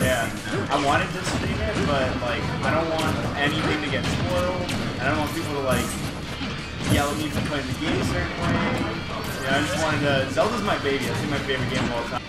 Yeah, I wanted to stream it, but like I don't want anything to get spoiled. I don't want people to like yell at me for playing the game a certain way. Yeah, I just wanted to. Zelda's my baby. That's my favorite game of all time.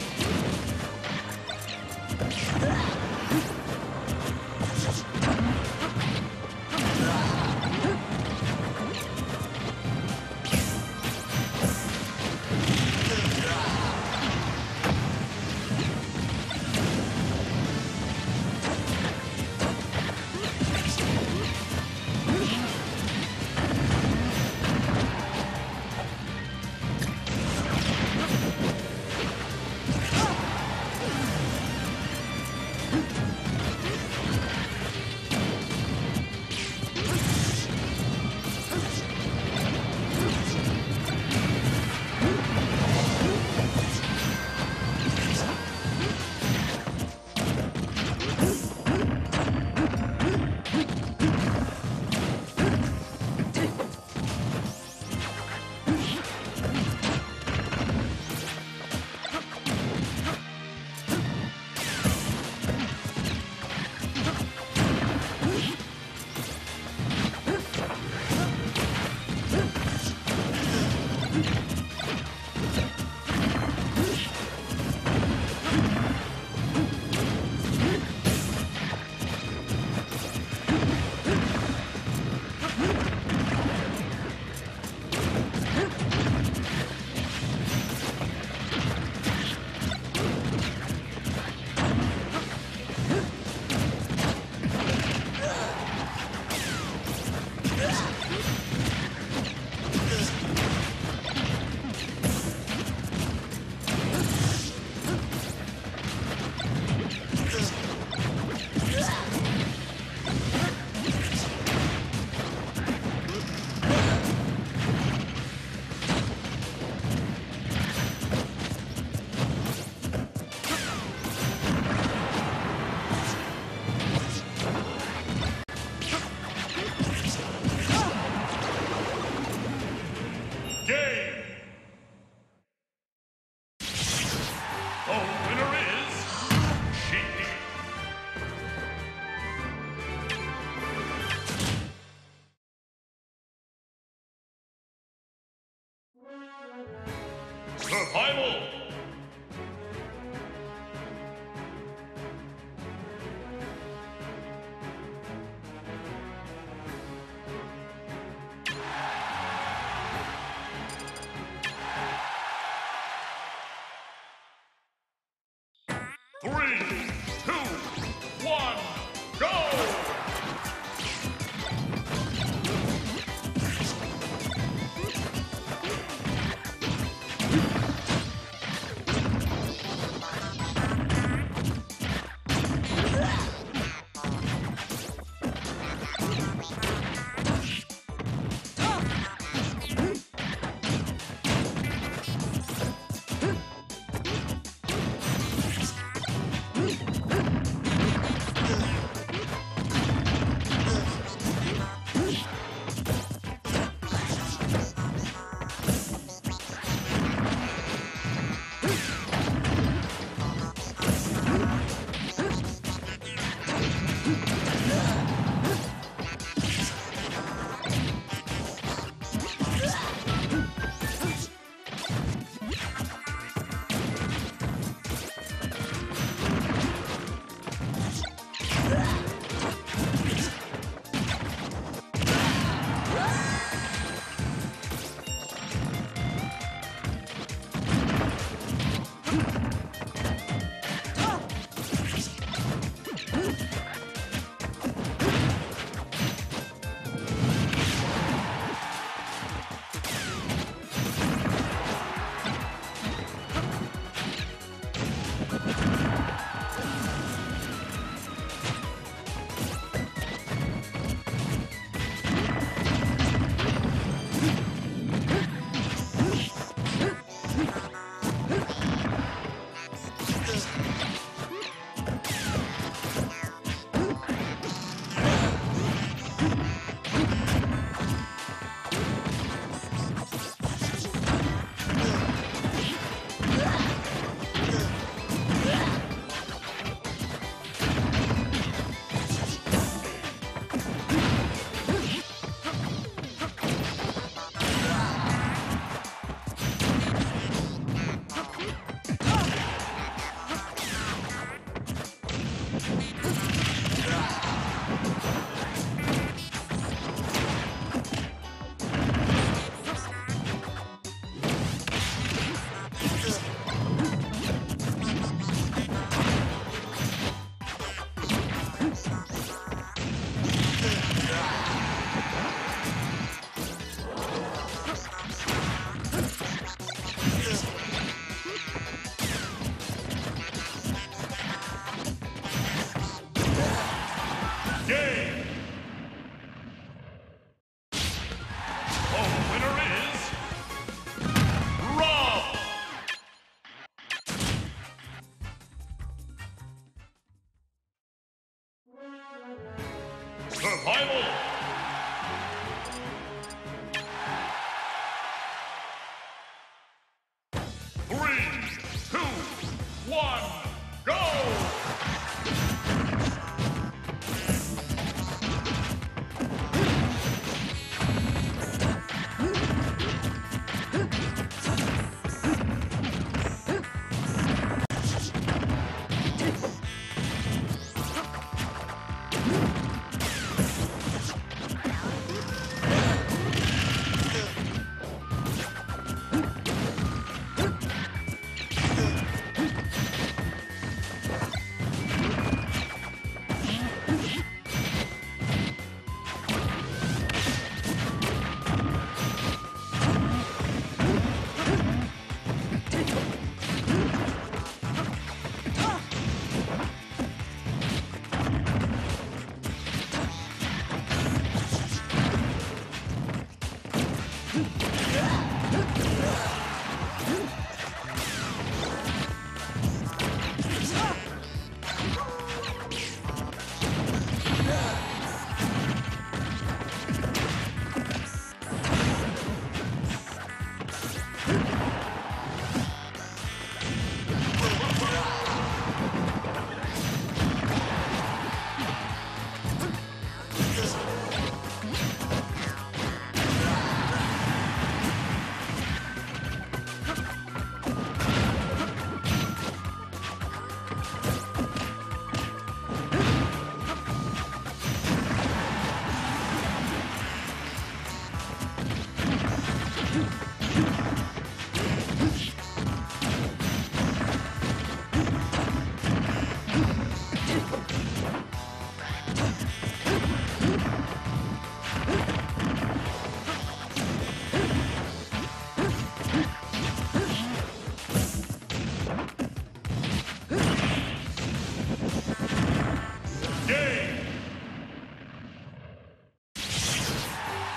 Survival.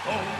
The